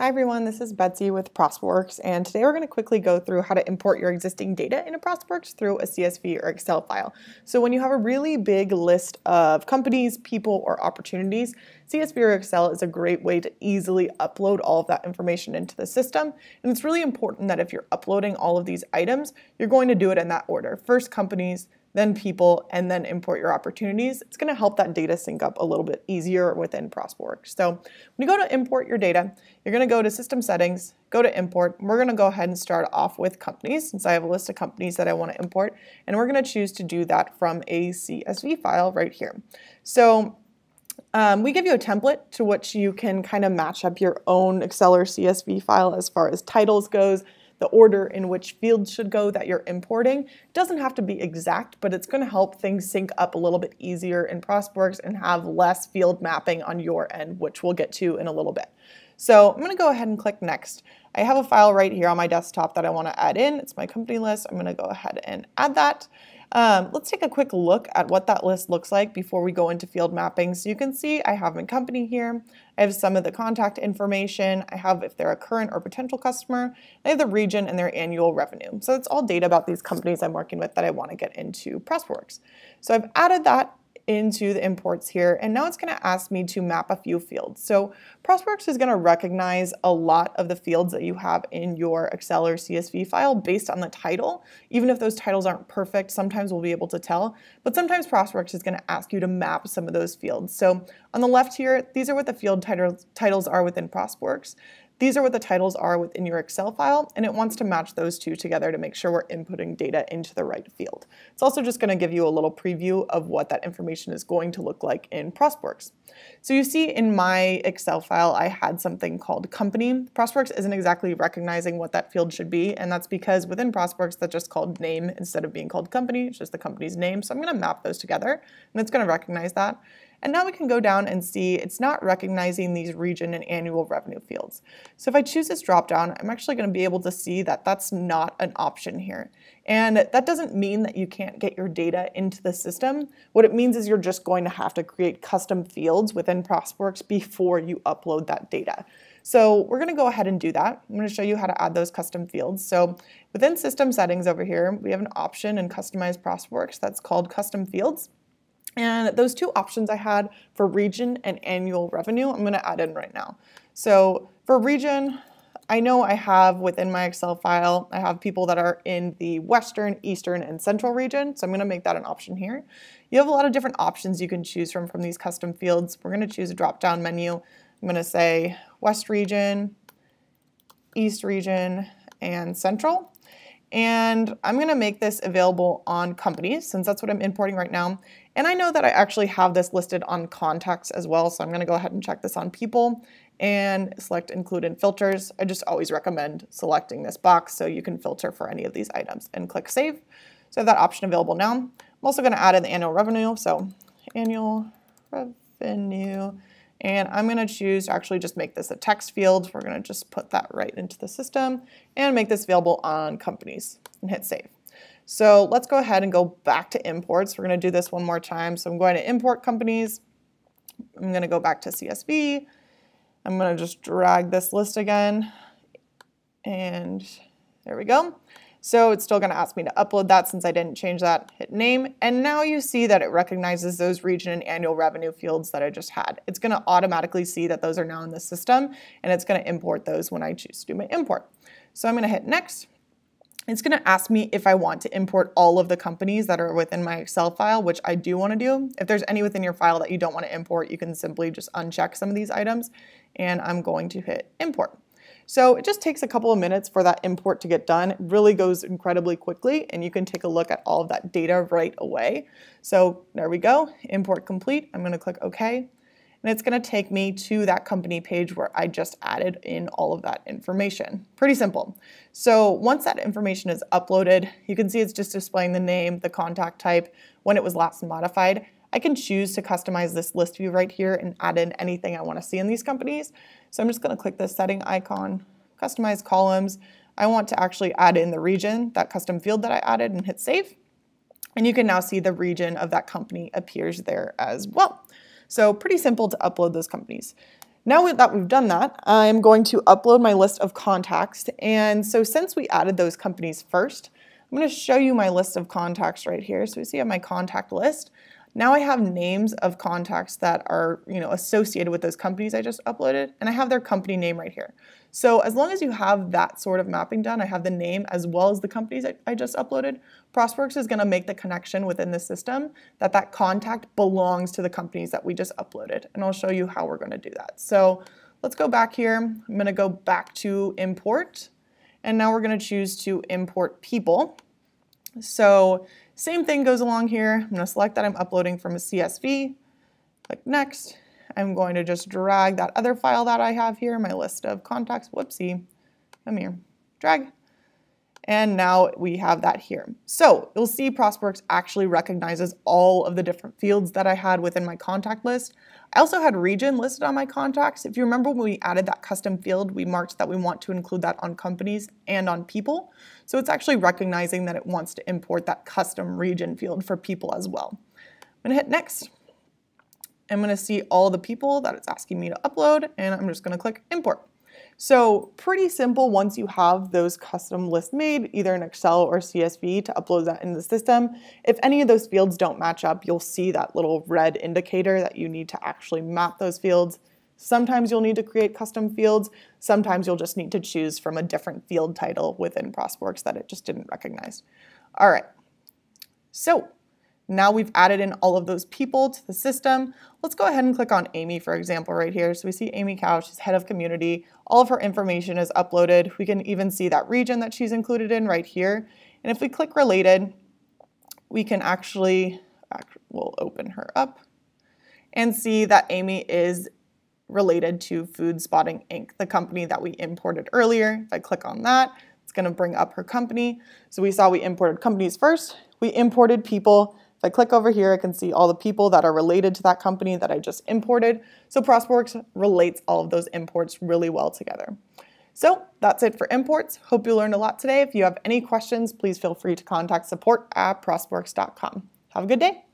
Hi everyone, this is Betsy with ProsperWorks, and today we're going to quickly go through how to import your existing data into ProsperWorks through a CSV or Excel file. So when you have a really big list of companies, people, or opportunities, CSV or Excel is a great way to easily upload all of that information into the system. And it's really important that if you're uploading all of these items, you're going to do it in that order. First companies, then people, and then import your opportunities, it's going to help that data sync up a little bit easier within ProsperWorks. So when you go to import your data, you're going to go to System Settings, go to Import. We're going to go ahead and start off with companies, since I have a list of companies that I want to import, and we're going to choose to do that from a CSV file right here. So um, we give you a template to which you can kind of match up your own Excel or CSV file as far as titles goes, the order in which fields should go that you're importing. It doesn't have to be exact, but it's going to help things sync up a little bit easier in ProsperWorks and have less field mapping on your end, which we'll get to in a little bit. So I'm going to go ahead and click Next. I have a file right here on my desktop that I want to add in. It's my company list. I'm going to go ahead and add that. Um, let's take a quick look at what that list looks like before we go into field mapping. So you can see I have my company here. I have some of the contact information. I have if they're a current or potential customer. I have the region and their annual revenue. So it's all data about these companies I'm working with that I want to get into ProsperWorks. So I've added that into the imports here, and now it's going to ask me to map a few fields. So ProsperWorks is going to recognize a lot of the fields that you have in your Excel or CSV file based on the title. Even if those titles aren't perfect, sometimes we'll be able to tell, but sometimes ProsperWorks is going to ask you to map some of those fields. So on the left here, these are what the field titles, are within ProsperWorks. These are what the titles are within your Excel file, and it wants to match those two together to make sure we're inputting data into the right field. It's also just going to give you a little preview of what that information is going to look like in ProsperWorks. So you see in my Excel file, I had something called company. ProsperWorks isn't exactly recognizing what that field should be, and that's because within ProsperWorks, that's just called name instead of being called company. It's just the company's name. So I'm going to map those together, and it's going to recognize that. And now we can go down and see it's not recognizing these region and annual revenue fields. So if I choose this dropdown, I'm actually going to be able to see that that's not an option here. And that doesn't mean that you can't get your data into the system. What it means is you're just going to have to create custom fields within ProsperWorks before you upload that data. So we're going to go ahead and do that. I'm going to show you how to add those custom fields. So within system settings over here, we have an option in Customize ProsperWorks that's called Custom Fields. And those two options I had for region and annual revenue, I'm going to add in right now. So for region, I know I have within my Excel file, I have people that are in the Western, Eastern, and Central region. So I'm going to make that an option here. You have a lot of different options you can choose from from these custom fields. We're going to choose a drop-down menu. I'm going to say West region, East region, and Central. And I'm going to make this available on companies since that's what I'm importing right now. And I know that I actually have this listed on contacts as well, so I'm going to go ahead and check this on people and select include in filters. I just always recommend selecting this box so you can filter for any of these items and click save. So I have that option available now. I'm also going to add in the annual revenue, so annual revenue. And I'm going to choose to actually just make this a text field. We're going to just put that right into the system and make this available on companies and hit save. So let's go ahead and go back to imports. We're going to do this one more time. So I'm going to import companies. I'm going to go back to CSV. I'm going to just drag this list again. And there we go. So it's still going to ask me to upload that since I didn't change that, hit name, and now you see that it recognizes those region and annual revenue fields that I just had. It's going to automatically see that those are now in the system, and it's going to import those when I choose to do my import. So I'm going to hit next. It's going to ask me if I want to import all of the companies that are within my Excel file, which I do want to do. If there's any within your file that you don't want to import, you can simply just uncheck some of these items, and I'm going to hit import. So it just takes a couple of minutes for that import to get done. It really goes incredibly quickly and you can take a look at all of that data right away. So there we go, import complete. I'm gonna click OK. And it's gonna take me to that company page where I just added in all of that information. Pretty simple. So once that information is uploaded, you can see it's just displaying the name, the contact type, when it was last modified. I can choose to customize this list view right here and add in anything I want to see in these companies. So I'm just going to click the setting icon, customize columns. I want to actually add in the region, that custom field that I added and hit save. And you can now see the region of that company appears there as well. So pretty simple to upload those companies. Now that we've done that, I'm going to upload my list of contacts. And so since we added those companies first, I'm going to show you my list of contacts right here. So you see my contact list. Now I have names of contacts that are you know, associated with those companies I just uploaded, and I have their company name right here. So as long as you have that sort of mapping done, I have the name as well as the companies I, I just uploaded, Prosperworks is gonna make the connection within the system that that contact belongs to the companies that we just uploaded. And I'll show you how we're gonna do that. So let's go back here. I'm gonna go back to import, and now we're gonna choose to import people. So same thing goes along here. I'm to select that I'm uploading from a CSV, click next. I'm going to just drag that other file that I have here, my list of contacts, whoopsie, come here, drag. And now we have that here. So you'll see Prosperworks actually recognizes all of the different fields that I had within my contact list. I also had region listed on my contacts. If you remember when we added that custom field, we marked that we want to include that on companies and on people. So it's actually recognizing that it wants to import that custom region field for people as well. I'm gonna hit next. I'm gonna see all the people that it's asking me to upload and I'm just gonna click import. So pretty simple once you have those custom lists made, either in Excel or CSV to upload that in the system. If any of those fields don't match up, you'll see that little red indicator that you need to actually map those fields. Sometimes you'll need to create custom fields. Sometimes you'll just need to choose from a different field title within Prosperworks that it just didn't recognize. All right, so now we've added in all of those people to the system. Let's go ahead and click on Amy, for example, right here. So we see Amy Cow, she's head of community. All of her information is uploaded. We can even see that region that she's included in right here. And if we click related, we can actually, we'll open her up and see that Amy is related to Food Spotting Inc., the company that we imported earlier. If I click on that, it's gonna bring up her company. So we saw we imported companies first, we imported people, if I click over here, I can see all the people that are related to that company that I just imported. So Prosperworks relates all of those imports really well together. So that's it for imports. Hope you learned a lot today. If you have any questions, please feel free to contact support at prosperworks.com. Have a good day.